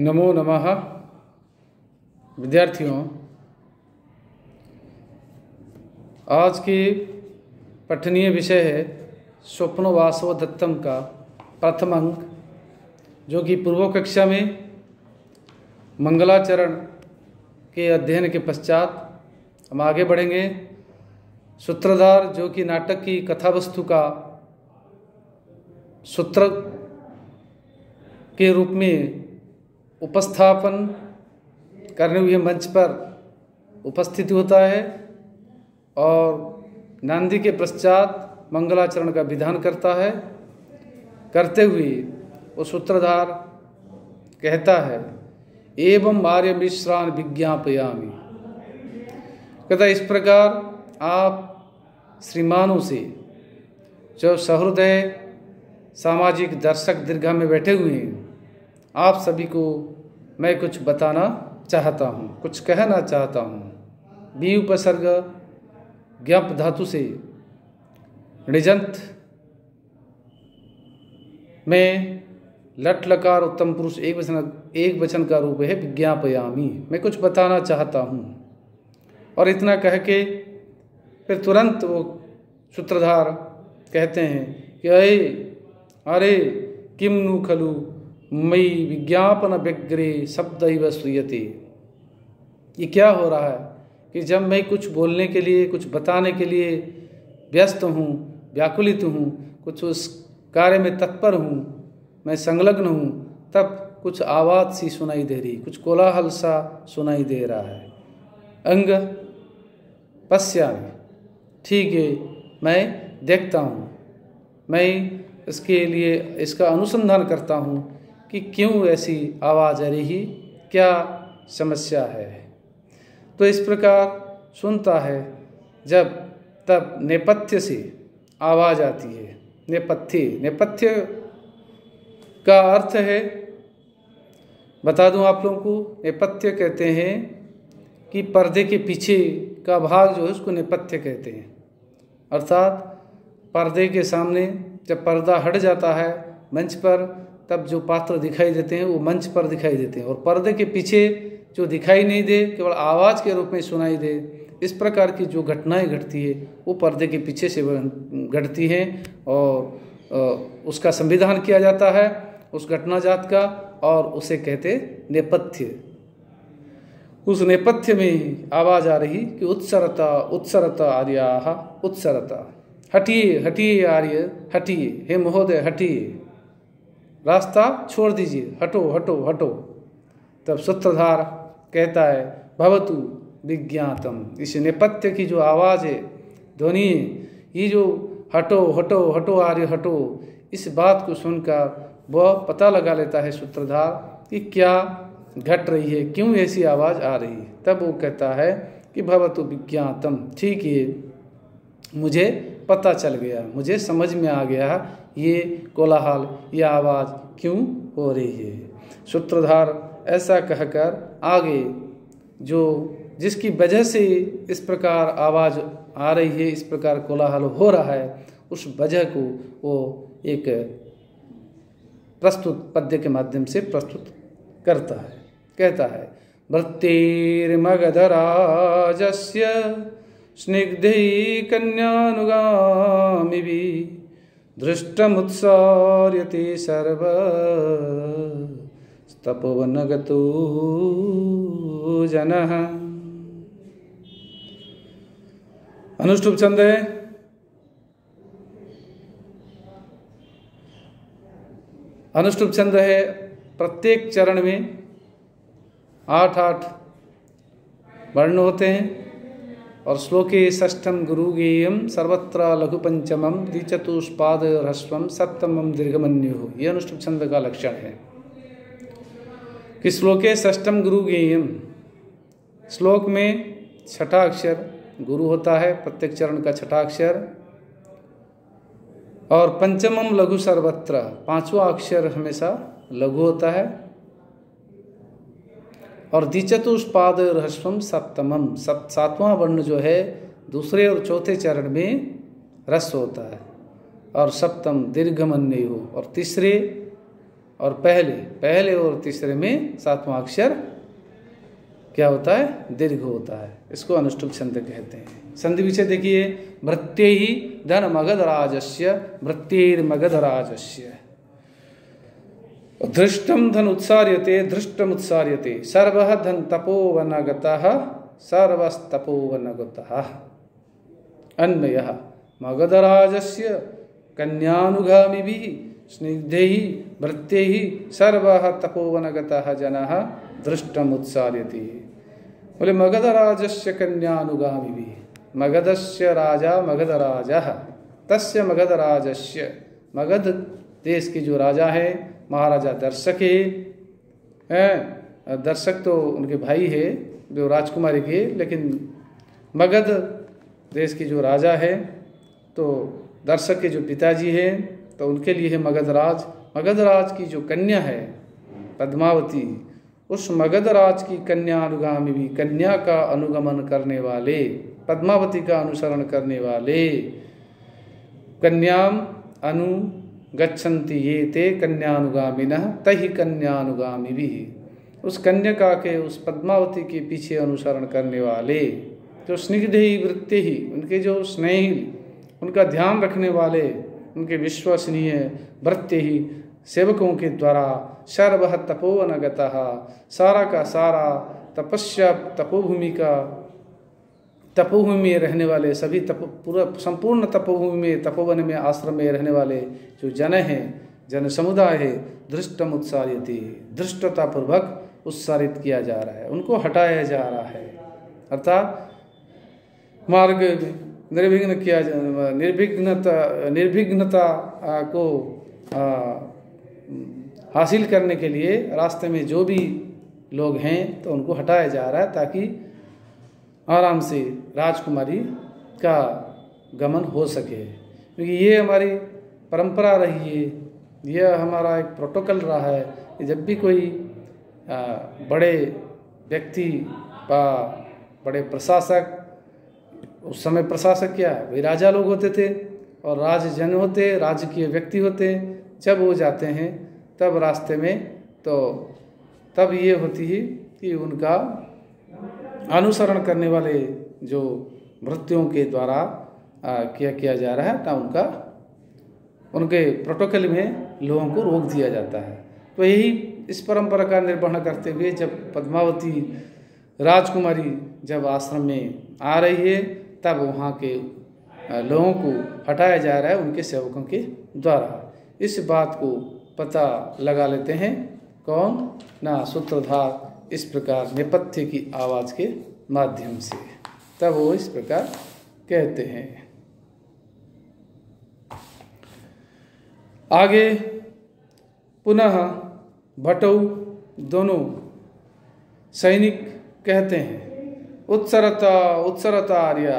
नमो नमः। विद्यार्थियों, आज की पठनीय विषय है स्वप्न वासव दत्तम का प्रथम अंक, जो कि पूर्व कक्षा में मंगलाचरण के अध्ययन के पश्चात हम आगे बढ़ेंगे। सूत्रधार, जो कि नाटक की कथा वस्तु का सूत्र के रूप में उपस्थापन करने हुए मंच पर उपस्थित होता है और नांदी के पश्चात मंगलाचरण का विधान करता है। करते हुए वो सूत्रधार कहता है, एवं आर्य मिश्रान विज्ञापयामी। कहता इस प्रकार आप श्रीमानों से जो सहृदय, सामाजिक, दर्शक दीर्घा में बैठे हुए हैं, आप सभी को मैं कुछ बताना चाहता हूँ, कुछ कहना चाहता हूँ। बी उपसर्ग ज्ञाप धातु से निजंत में लट लकार उत्तम पुरुष एक वचन एक वचन का रूप है, विज्ञापयामी। मैं कुछ बताना चाहता हूँ। और इतना कह के फिर तुरंत वो सूत्रधार कहते हैं कि, अरे अरे, किम नु खलु? मई विज्ञापन व्यग्रे शब्द ही श्रूयते। ये क्या हो रहा है कि जब मैं कुछ बोलने के लिए, कुछ बताने के लिए व्यस्त हूँ, व्याकुलित हूँ, कुछ उस कार्य में तत्पर हूँ, मैं संलग्न हूँ, तब कुछ आवाज़ सी सुनाई दे रही, कुछ कोलाहल सा सुनाई दे रहा है। अंग पश्यामी ठीक है, मैं देखता हूँ, मैं इसके लिए, इसका अनुसंधान करता हूँ कि क्यों ऐसी आवाज़ आ रही? क्या समस्या है? तो इस प्रकार सुनता है, जब तब नेपथ्य से आवाज़ आती है। नेपथ्य नेपथ्य का अर्थ है, बता दूँ आप लोगों को, नेपथ्य कहते हैं कि पर्दे के पीछे का भाग जो है उसको नेपथ्य कहते हैं। अर्थात पर्दे के सामने जब पर्दा हट जाता है, मंच पर तब जो पात्र दिखाई देते हैं, वो मंच पर दिखाई देते हैं। और पर्दे के पीछे जो दिखाई नहीं दे, केवल आवाज़ के रूप में सुनाई दे, इस प्रकार की जो घटनाएँ घटती है, वो पर्दे के पीछे से घटती हैं और उसका संविधान किया जाता है, उस घटना जात का, और उसे कहते नेपथ्य। उस नेपथ्य में आवाज़ आ रही कि उत्सरता उत्सरता आर्या, उत्सरता। हटिए हटिए आर्य, हटिए, हे महोदय, हटिए। रास्ता छोड़ दीजिए। हटो हटो हटो। तब सूत्रधार कहता है, भवतु विज्ञातम। इस नेपथ्य की जो आवाज़ है, ध्वनि ये जो हटो हटो हटो, आर्य हटो, इस बात को सुनकर वह पता लगा लेता है सूत्रधार कि क्या घट रही है, क्यों ऐसी आवाज़ आ रही है। तब वो कहता है कि भवतु विज्ञातम। ठीक है, मुझे पता चल गया, मुझे समझ में आ गया ये कोलाहल, ये आवाज़ क्यों हो रही है? सूत्रधार ऐसा कहकर आगे, जो जिसकी वजह से इस प्रकार आवाज़ आ रही है, इस प्रकार कोलाहल हो रहा है, उस वजह को वो एक प्रस्तुत पद्य के माध्यम से प्रस्तुत करता है, कहता है भृत्तिर्मगधराजस्य स्निग्धै कन्यानुगामिभिः दृष्टमुत्सार्यते सर्व। तपोवनगतो जनः। अनुष्टुप छंद है अनुष्टुप छंद है प्रत्येक चरण में आठ आठ वर्ण होते हैं। और श्लोके षष्ठम गुरु गेयम सर्वत्र लघु पंचमम द्विचतुष्पाद ह्रस्वम सप्तमम दीर्घमन्यु। ये अनुष्टुप छंद का लक्षण है। कि श्लोके षष्ठम गुरु गेयम श्लोक में छठा अक्षर गुरु होता है, प्रत्येक चरण का छठा अक्षर और पंचमम लघु सर्वत्र, पांचवा अक्षर हमेशा लघु होता है और द्विचतुष्पाद ह्रस्वम सप्तमम। सप सातवां वर्ण जो है, दूसरे और चौथे चरण में रस होता है। और सप्तम दीर्घमन्य हो और तीसरे और पहले पहले और तीसरे में सातवां अक्षर क्या होता है? दीर्घ होता है। इसको अनुष्टुप छंद कहते हैं। संधि विषय देखिए भृत्य ही धन मगध राजस्य भृत्यर मगध राजस्य धृष्टम धन उत्सार्यते धृष्टम उत्सार्यते सर्व धन तपोवनगत सर्वस्तपोवनगत अन्वय। मगधराजस्य कन्यानुगामी भी स्निग्धै भृत्यैः सर्वः तपोवनगतः जनः दृष्टमुत्सार्यति। बोले, मगधराजस्य कन्यानुगामी भी मगधस्य राजा मगधराजः। तस्य मगधराजस्य मगध देश के जो राजा है महाराजा दर्शक है दर्शक तो उनके भाई है, जो राजकुमारी के, लेकिन मगध देश के जो राजा है तो दर्शक के जो पिताजी हैं तो उनके लिए है मगधराज मगधराज की जो कन्या है, पद्मावती, उस मगधराज की कन्या अनुगामी भी कन्या का अनुगमन करने वाले, पद्मावती का अनुसरण करने वाले, कन्याम अनु गच्छन्ति ये ते कन्यानुगामिन तही कन्यानुगामी भी उस कन्या के उस पद्मावती के पीछे अनुसरण करने वाले, जो स्निग्ध ही वृत्ति ही उनके जो स्नेह, उनका ध्यान रखने वाले, उनके विश्वसनीय वृत्ति ही सेवकों के द्वारा सर्व तपोवन सारा का सारा तपस्या तपोभूमि का तपोभूमि में रहने वाले सभी तप पूरा संपूर्ण तपोभूमि में तपोवन में आश्रम में रहने वाले जो जन हैं जन समुदाय है धृष्टम उत्सारित धृष्टतापूर्वक उत्सारित किया जा रहा है। उनको हटाया जा रहा है। अर्थात मार्ग निर्विघ्न किया निर्विघ्नता निर्विघ्नता को आ, हासिल करने के लिए रास्ते में जो भी लोग हैं तो उनको हटाया जा रहा है ताकि आराम से राजकुमारी का गमन हो सके। क्योंकि ये हमारी परंपरा रही है, यह हमारा एक प्रोटोकॉल रहा है कि जब भी कोई बड़े व्यक्ति का बड़े प्रशासक, उस समय प्रशासक क्या, वही राजा लोग होते थे और राजजन होते, राजकीय व्यक्ति होते, जब वो जाते हैं, तब रास्ते में तो तब ये होती है कि उनका अनुसरण करने वाले जो मृत्युओं के द्वारा क्या, किया जा रहा है ना उनका, उनके प्रोटोकॉल में लोगों को रोक दिया जाता है। तो यही इस परंपरा का निर्वहन करते हुए जब पद्मावती राजकुमारी जब आश्रम में आ रही है, तब वहाँ के लोगों को हटाया जा रहा है उनके सेवकों के द्वारा। इस बात को पता लगा लेते हैं, कौन? ना सूत्रधार इस प्रकार नेपथ्य की आवाज़ के माध्यम से। तब वो इस प्रकार कहते हैं। आगे, पुनः भटऊ दोनों सैनिक कहते हैं, उत्सरता उत्सरता आर्य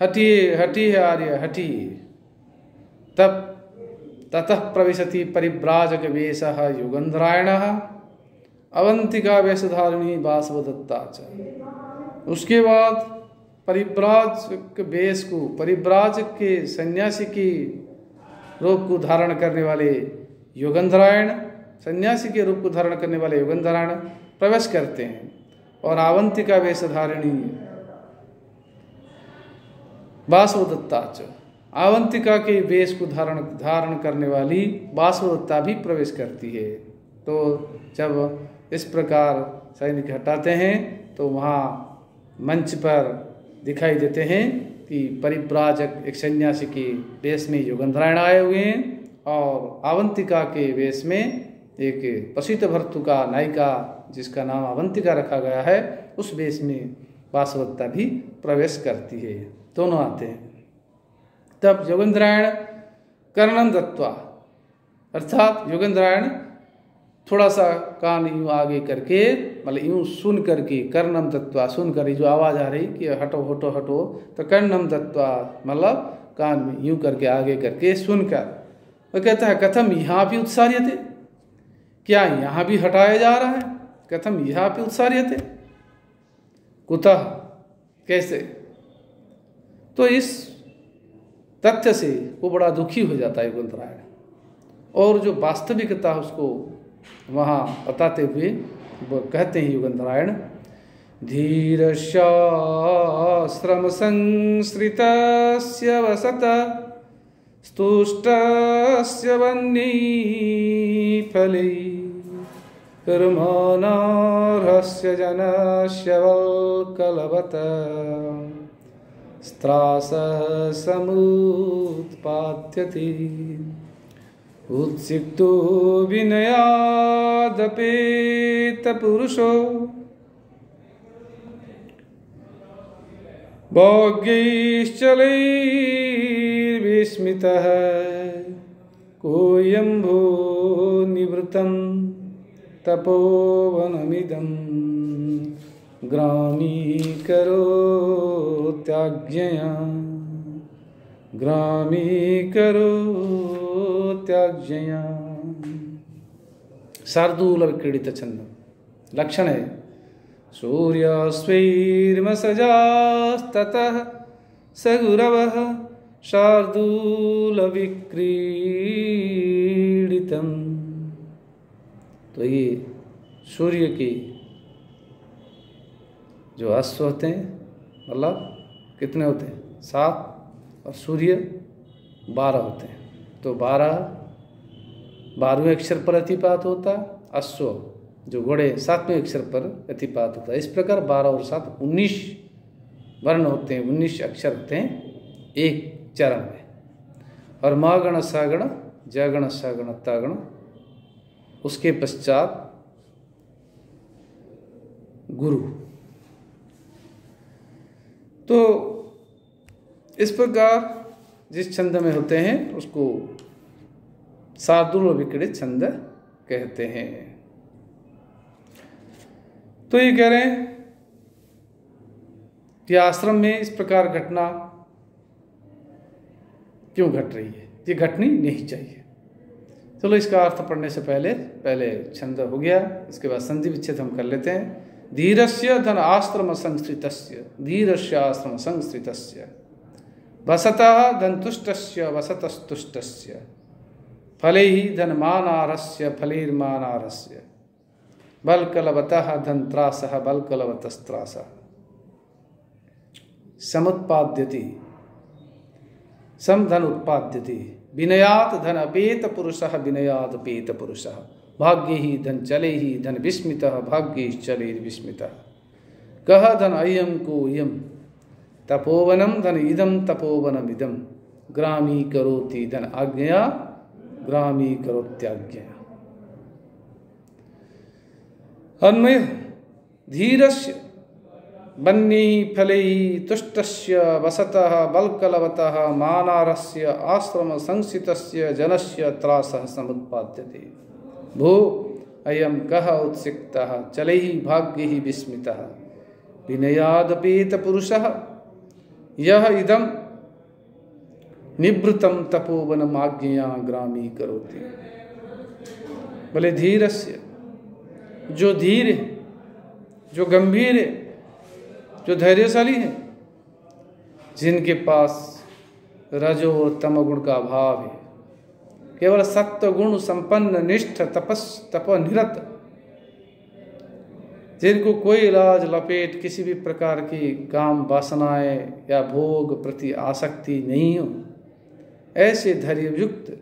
हटिए हटिए आर्य हटिए तब ततः प्रविशति परिव्राजक वेश युगंधरायण अवंतिका वेशधारिणी बासवदत्ता च। उसके बाद परिव्राजक वेश को परिव्राज के सन्यासी की रूप को धारण करने वाले युगंधरायण सन्यासी के रूप को धारण करने वाले युगंधरायण प्रवेश करते हैं और आवंतिका वेशधारिणी च। आवंतिका के वेश को धारण धारण करने वाली बासवदत्ता भी प्रवेश करती है। तो जब इस प्रकार सैनिक हटाते हैं तो वहाँ मंच पर दिखाई देते हैं कि परिव्राजक एक सन्यासी के वेश में युगंधरायण आए हुए हैं और आवंतिका के वेश में एक प्रसिद्ध भर्तुका नायिका, जिसका नाम अवंतिका रखा गया है, उस वेश में वासवत्ता भी प्रवेश करती है। दोनों आते हैं। तब योगेंद्रायण कर्णम दत्वा, अर्थात योगेंद्रायण थोड़ा सा कान यूँ आगे करके मतलब यूँ सुन करके, कर्णम दत्वा सुन कर जो आवाज़ आ रही कि हटो हटो हटो तो कर्णम दत्वा मतलब कान में यूँ करके आगे करके सुनकर वो कहता है, कथम यहाँ भी उत्सार्य थे क्या यहाँ भी हटाया जा रहा है? कथम यहाँ भी उत्सार्य थे कुतः? कैसे? तो इस तथ्य से वो बड़ा दुखी हो जाता है गुंतरायण और जो वास्तविकता उसको वहाँ बताते हुए वो कहते हैं युगन नारायण धीरश्याश्रम संसृत वसत स्तुष्ट वन्नी फली कर्मानार्हस्य जनस्य वल्कलवत स्त्रासः समुत्पाद्यते। उत्सिक्तो विनयादपेतपुरुषो भोग्यैश्चलैर्विस्मितः। कोऽयम्भो निवृतं तपोवनमिदं। ग्रामीकरोत्याज्ञया ग्रामीकरोत्याज्ञया शार्दूल क्रीडित छंद लक्षण है सूर्यास्वैर्मसजास्ततः स गुरवः शार्दूलविक्रीडितम् तो ये सूर्य की जो अश्व होते हैं मतलब कितने होते हैं सात और सूर्य बारह होते हैं तो बारह, बारहवें अक्षर पर अतिपात होता, अश्व, जो घोड़े सातवें अक्षर पर अतिपात होता। है इस प्रकार बारह और सात उन्नीस वर्ण होते हैं, उन्नीस अक्षर होते हैं, एक चरण में। और मागण, सागण जगण सागण, तागण, उसके पश्चात गुरु। तो इस प्रकार जिस छंद में होते हैं, उसको सार्दुल विकृत छंद कहते हैं। तो ये कह रहे हैं कि आश्रम में इस प्रकार घटना क्यों घट रही है? ये घटनी नहीं चाहिए। चलो इसका अर्थ पढ़ने से पहले पहले छंद हो गया, इसके बाद संधि विच्छेद हम कर लेते हैं। धीरस्य धन आश्रम संस्कृत धीरस्य आश्रम संस्कृत वसत धन तुष्ट वसतस्तुष्ट फले ही धन मानारस्य फलेर्मानारस्य। बलकलवत धन त्रास बलकलवतस्त्रास। समुत्पाद्यति। सम धन उत्पाद्यति विनयात धन अपेत पुरुष विनयात अपेत पुरुष भाग्य ही धन चले ही धन विस्मित भाग्य चले विस्मित कह धन अयम को इयम तपोवनम धन इदम तपोवनम इदम ग्रामी करोति धन आज्ञा ग्रामी करोत्याज्ञा अन्वय धीरस्य, बन्नी फलै तुष्टस्य, वसतः, बल्कलवतः, मानारस्य आश्रम संसितस्य जनस्य त्रासः समुत्पाद्यते। भो अयम कः उत्सिक्तः, चलैः भाग्यैः विस्मितः। विनयादपेतपुरुषः निवृतम तपोवनम आज्ञया ग्रामी करोति बोले धीरस्य, जो धीर है, जो गंभीर है, जो धैर्यशाली है, जिनके पास रजो और तमगुण का अभाव है, केवल सत्य गुण संपन्न, निष्ठ, तपस, तपनिरत, जिनको कोई इलाज लपेट, किसी भी प्रकार की काम वासनाएँ या भोग प्रति आसक्ति नहीं हो ऐसे धैर्ययुक्त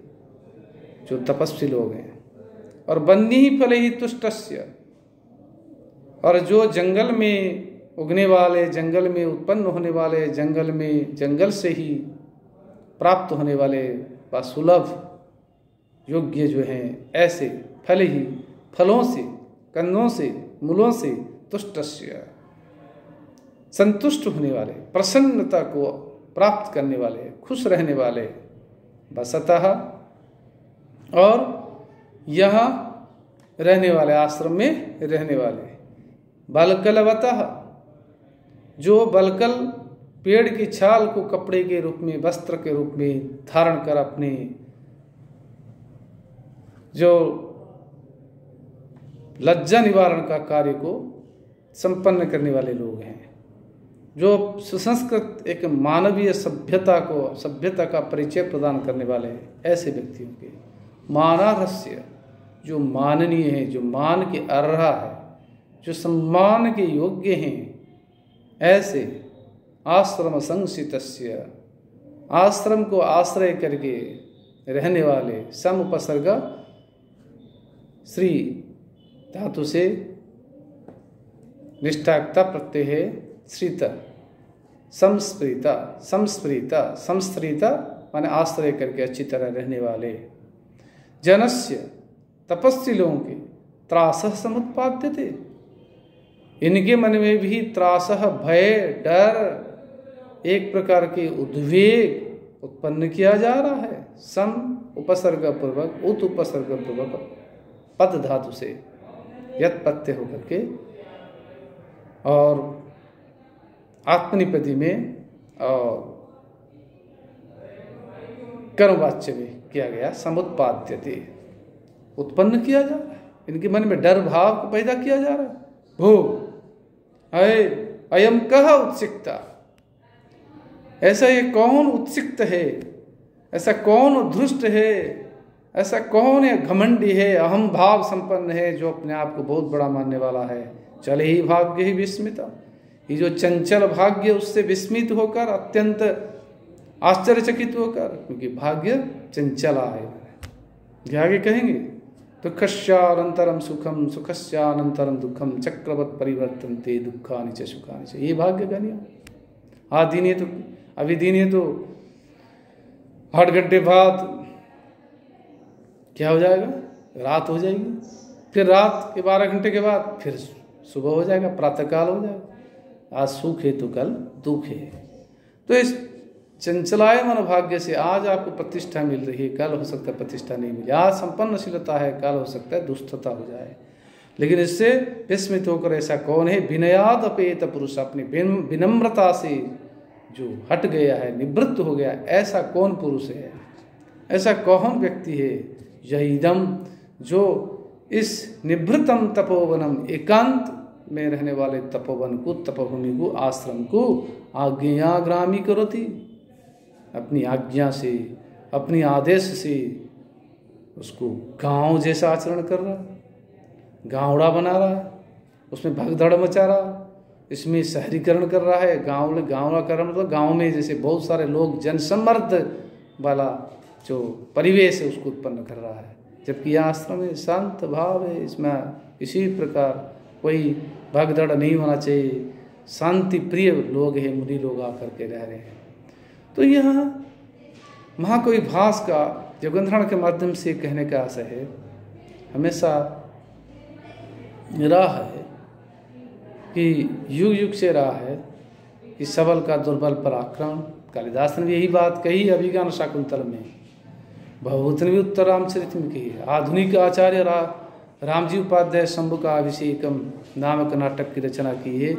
जो तपस्वी लोग हैं। और बन्नी ही फल ही तुष्टस्य। और जो जंगल में उगने वाले, जंगल में उत्पन्न होने वाले, जंगल में, जंगल से ही प्राप्त होने वाले व सुलभ, योग्य जो हैं, ऐसे फल ही फलों से कंदों से, मूलों से तुष्ट संतुष्ट होने वाले, प्रसन्नता को प्राप्त करने वाले, खुश रहने वाले बसतः और यहाँ रहने वाले आश्रम में रहने वाले। बलकलवतः जो बलकल पेड़ की छाल को कपड़े के रूप में, वस्त्र के रूप में धारण कर अपने, जो लज्जा निवारण का कार्य को संपन्न करने वाले लोग हैं। जो सुसंस्कृत एक मानवीय सभ्यता को, सभ्यता का परिचय प्रदान करने वाले हैं ऐसे व्यक्तियों के मानारस्य जो माननीय है, जो मान के अर्हा है, जो सम्मान के योग्य हैं, ऐसे आश्रम संसित आश्रम को आश्रय करके रहने वाले सम उपसर्ग श्री धातु से निष्ठाकता प्रत्यय है। श्रीत संस्प्रीता संस्प्रीता संस्त्रीता, माने आश्रय करके अच्छी तरह रहने वाले। जनस्य, तपस्वी लोगों के त्रास समुत्पाद्य थे। इनके मन में भी त्रास, भय, डर, एक प्रकार के उद्वेग उत्पन्न किया जा रहा है। सम उपसर्ग पूर्वक उत उपसर्ग पूर्वक पद धातु से यत पत्य होकर के। और आत्मनिपति में और कर्मवाच्य में किया गया, समुत्पाद्यते। उत्पन्न किया जा रहा है। इनके मन में डर भाव को पैदा किया जा रहा है। भो, अय अयम कह उत्सिकता? ऐसा ये कौन उत्सिक्त है? ऐसा कौन धृष्ट है? ऐसा कौन है घमंडी है? अहम भाव संपन्न है, जो अपने आप को बहुत बड़ा मानने वाला है। चले ही भाग्य ही विस्मिता। ये जो चंचल भाग्य उससे विस्मित होकर, अत्यंत आश्चर्यचकित होकर, क्योंकि भाग्य चंचला है। आगे कहेंगे दुखस्यानंतरम सुखम सुखस्यानंतरम दुखम चक्रवत परिवर्तन ते दुखानि च सुखा च। ये भाग्य का नियम हाँ दिन तो अभी दिन तो आठ घंटे बाद क्या हो जाएगा? रात हो जाएगी। फिर रात के बारह घंटे के बाद फिर सुबह हो जाएगा, प्रातःकाल हो जाएगा। आज सुख है तो कल दुख है। तो इस चंचलाय मन भाग्य से आज आपको प्रतिष्ठा मिल रही है। कल हो सकता है प्रतिष्ठा नहीं मिली। आज संपन्नशीलता है, कल हो सकता है दुष्टता हो जाए। लेकिन इससे विस्मित होकर ऐसा कौन है? विनयाद अपेत पुरुष अपनी विनम्रता से जो हट गया है, निवृत्त हो गया ऐसा कौन पुरुष है? ऐसा कौन व्यक्ति है? यह इदम जो इस निभृतम तपोवनम एकांत में रहने वाले तपोवन को, तपोभूमि को, आश्रम को आज्ञाग्रामी करो थी अपनी आज्ञा से, अपनी आदेश से उसको गाँव जैसा आचरण कर रहा गांवड़ा बना रहा है। उसमें भगदड़ मचा रहा इसमें शहरीकरण कर रहा है। गाँव गाँव का मतलब गाँव में जैसे बहुत सारे लोग जनसमर्द वाला जो परिवेश है उसको उत्पन्न कर रहा है। जबकि यह आश्रम है, शांत भाव है, इसमें इसी प्रकार कोई भगदड़ नहीं होना चाहिए। शांति प्रिय लोग हैं, मुनि लोग आकर के रह रहे हैं। तो यह महाकवि भास का जगंधरण के माध्यम से कहने का आशय है, हमेशा राह है कि युग युग से राह है कि सबल का दुर्बल पर आक्रमण कालिदास ने भी यही बात कही अभिज्ञान शाकुंतल में। भगवत ने भी उत्तर रामचरित में कही है। आधुनिक आचार्य रा रामजी उपाध्याय शंभु का अभिषेकम नामक नाटक की रचना की है।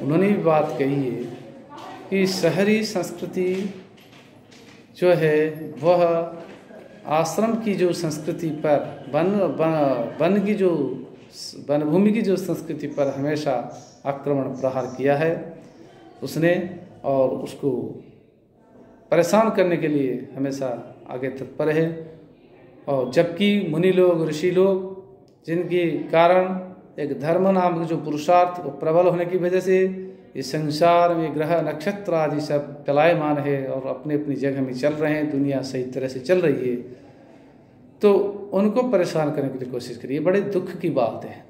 उन्होंने भी बात कही है कि शहरी संस्कृति जो है, वह आश्रम की जो संस्कृति पर, वन वन की जो वन भूमि की जो संस्कृति पर हमेशा आक्रमण प्रहार किया है, उसने और उसको परेशान करने के लिए हमेशा आगे तत्पर है और जबकि मुनि लोग, ऋषि लोग जिनके कारण एक धर्म नाम जो पुरुषार्थ वो प्रबल होने की वजह से ये संसार में ग्रह, नक्षत्र आदि सब चलायमान है और अपने अपनी जगह में चल रहे हैं, दुनिया सही तरह से चल रही है। तो उनको परेशान करने के लिए कोशिश करिए। बड़े दुख की बात है।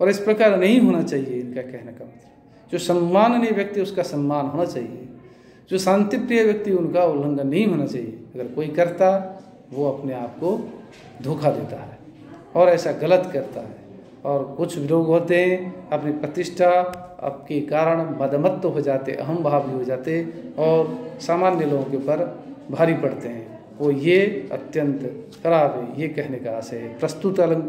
और इस प्रकार नहीं होना चाहिए इनका कहने का मतलब। जो सम्माननीय व्यक्ति, उसका सम्मान होना चाहिए। जो शांति प्रिय व्यक्ति, उनका उल्लंघन नहीं होना चाहिए। अगर कोई करता, वो अपने आप को धोखा देता है। और ऐसा गलत करता है। और कुछ लोग होते हैं, अपनी प्रतिष्ठा, आपके कारण मदमत्त हो जाते, अहम भाव भी हो जाते और सामान्य लोगों के ऊपर भारी पड़ते हैं। वो ये अत्यंत खराब है, ये कहने का आशय है। प्रस्तुत अलंक,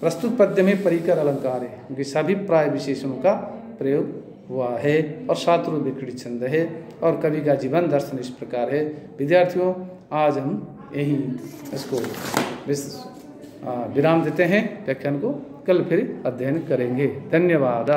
प्रस्तुत पद्य में परिकर अलंकार है क्योंकि सभी प्राय विशेषणों का प्रयोग हुआ है और शात्रु विकृत छंद है और कवि का जीवन दर्शन इस प्रकार है। विद्यार्थियों, आज हम यही इसको विराम देते हैं। व्याख्यान को कल फिर अध्ययन करेंगे। धन्यवाद।